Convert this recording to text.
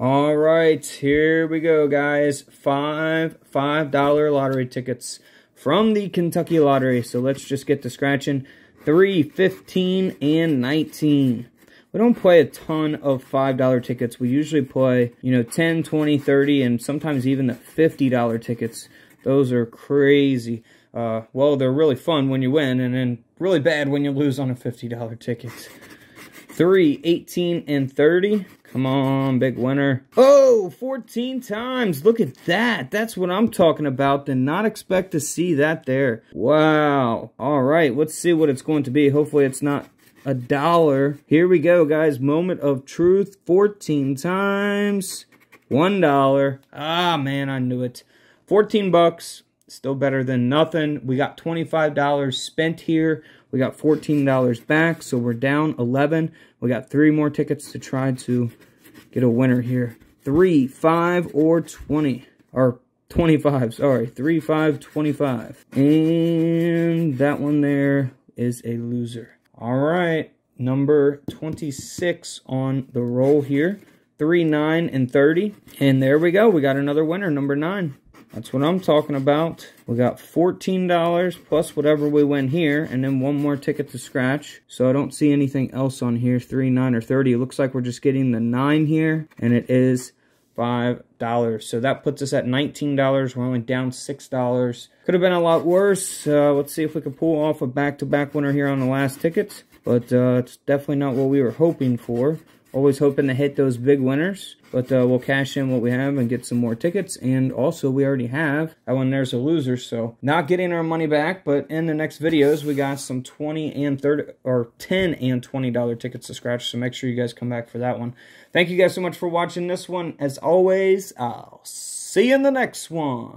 All right, here we go, guys. Five $5 lottery tickets from the Kentucky Lottery. So let's just get to scratching. 3, 15, and 19. We don't play a ton of $5 tickets. We usually play, you know, 10, 20, 30, and sometimes even the $50 tickets. Those are crazy. Uh, well, they're really fun when you win, and then really bad when you lose on a $50 ticket. 3, 18, and 30. Come on, big winner. Oh, 14 times. Look at that. That's what I'm talking about. Did not expect to see that there. Wow. All right, let's see what it's going to be. Hopefully it's not a dollar. Here we go, guys. Moment of truth. 14 times. One dollar. Ah, man, I knew it. 14 bucks. Still better than nothing. We got $25 spent here. We got $14 back, so we're down 11. We got three more tickets to try to get a winner here. 3, 5, or 20. Or 25, sorry. 3, 5, 25. And that one there is a loser. All right, number 26 on the roll here. 3, 9, and 30. And there we go. We got another winner, number 9. That's what I'm talking about. We got $14 plus whatever we win here, and then one more ticket to scratch. So I don't see anything else on here, 3, 9, or 30. It looks like we're just getting the 9 here, and it is $5. So that puts us at $19. We're only down $6. Could have been a lot worse. Uh, let's see if we can pull off a back-to-back -back winner here on the last ticket. But uh, it's definitely not what we were hoping for. Always hoping to hit those big winners. But uh, we'll cash in what we have and get some more tickets. And also, we already have that one there's a loser. So, not getting our money back. But in the next videos, we got some 20 and 30 or 10 and $20 tickets to scratch. So, make sure you guys come back for that one. Thank you guys so much for watching this one. As always, I'll see you in the next one.